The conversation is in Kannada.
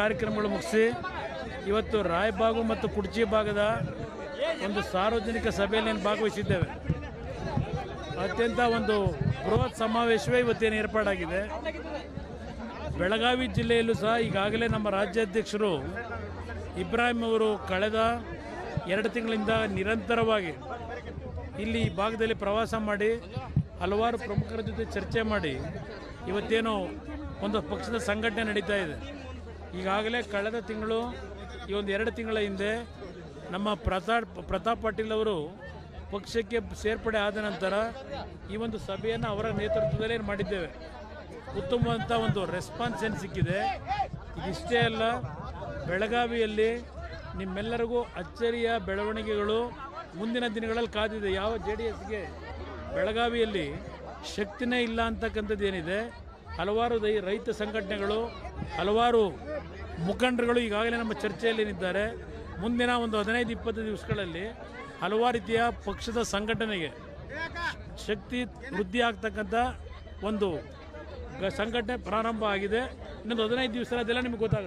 ಕಾರ್ಯಕ್ರಮಗಳು ಮುಗಿಸಿ ಇವತ್ತು ರಾಯಬಾಗು ಮತ್ತು ಕುಡ್ಚಿ ಭಾಗದ ಒಂದು ಸಾರ್ವಜನಿಕ ಸಭೆಯಲ್ಲಿ ಭಾಗವಹಿಸಿದ್ದೇವೆ. ಅತ್ಯಂತ ಒಂದು ಬೃಹತ್ ಸಮಾವೇಶವೇ ಇವತ್ತೇನು ಏರ್ಪಾಡಾಗಿದೆ. ಬೆಳಗಾವಿ ಜಿಲ್ಲೆಯಲ್ಲೂ ಸಹ ಈಗಾಗಲೇ ನಮ್ಮ ರಾಜ್ಯಾಧ್ಯಕ್ಷರು ಇಬ್ರಾಹಿಂ ಅವರು ಕಳೆದ ಎರಡು ತಿಂಗಳಿಂದ ನಿರಂತರವಾಗಿ ಇಲ್ಲಿ ಈ ಭಾಗದಲ್ಲಿ ಪ್ರವಾಸ ಮಾಡಿ, ಹಲವಾರು ಪ್ರಮುಖರ ಜೊತೆ ಚರ್ಚೆ ಮಾಡಿ ಇವತ್ತೇನು ಒಂದು ಪಕ್ಷದ ಸಂಘಟನೆ ನಡೀತಾ ಇದೆ. ಈಗಾಗಲೇ ಕಳೆದ ತಿಂಗಳು, ಈ ಒಂದು ಎರಡು ತಿಂಗಳ ಹಿಂದೆ ನಮ್ಮ ಪ್ರತಾಪ್ ಪ್ರತಾಪ್ ಪಾಟೀಲ್ ಅವರು ಪಕ್ಷಕ್ಕೆ ಸೇರ್ಪಡೆ ಆದ ನಂತರ ಈ ಒಂದು ಸಭೆಯನ್ನು ಅವರ ನೇತೃತ್ವದಲ್ಲೇ ಮಾಡಿದ್ದೇವೆ. ಉತ್ತಮವಾದಂಥ ಒಂದು ರೆಸ್ಪಾನ್ಸ್ ಏನು ಸಿಕ್ಕಿದೆ? ಇದಿಷ್ಟೇ ಅಲ್ಲ, ಬೆಳಗಾವಿಯಲ್ಲಿ ನಿಮ್ಮೆಲ್ಲರಿಗೂ ಅಚ್ಚರಿಯ ಬೆಳವಣಿಗೆಗಳು ಮುಂದಿನ ದಿನಗಳಲ್ಲಿ ಕಾದಿದೆ. ಯಾವ ಜೆ ಡಿ ಎಸ್ಗೆ ಬೆಳಗಾವಿಯಲ್ಲಿ ಶಕ್ತಿನೇ ಇಲ್ಲ ಅಂತಕ್ಕಂಥದ್ದು ಏನಿದೆ? ಹಲವಾರು ದೈ- ರೈತ ಸಂಘಟನೆಗಳು, ಹಲವಾರು ಮುಖಂಡರುಗಳು ಈಗಾಗಲೇ ನಮ್ಮ ಚರ್ಚೆಯಲ್ಲಿ ಏನಿದ್ದಾರೆ ಮುಂದಿನ ಒಂದು ಹದಿನೈದು, ಇಪ್ಪತ್ತು ದಿವಸಗಳಲ್ಲಿ ಹಲವಾರು ರೀತಿಯ ಪಕ್ಷದ ಸಂಘಟನೆಗೆ ಶಕ್ತಿ ವೃದ್ಧಿ ಆಗ್ತಕ್ಕಂಥ ಒಂದು ಸಂಘಟನೆ ಪ್ರಾರಂಭ ಆಗಿದೆ. ಇನ್ನೊಂದು ಹದಿನೈದು ದಿವಸ ಅದೆಲ್ಲ ನಿಮಗೆ ಗೊತ್ತಾಗುತ್ತೆ.